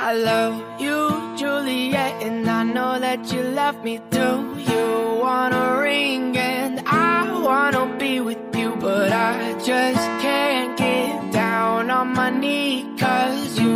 I love you, Juliet, and I know that you love me too. You want a ring, and I wanna be with you, but I just can't get down on my knee, cause you